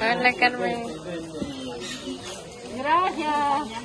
Hola Carmen. Gracias.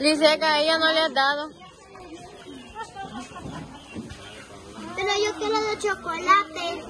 Dice que a ella no le has dado. Pero yo quiero de chocolate.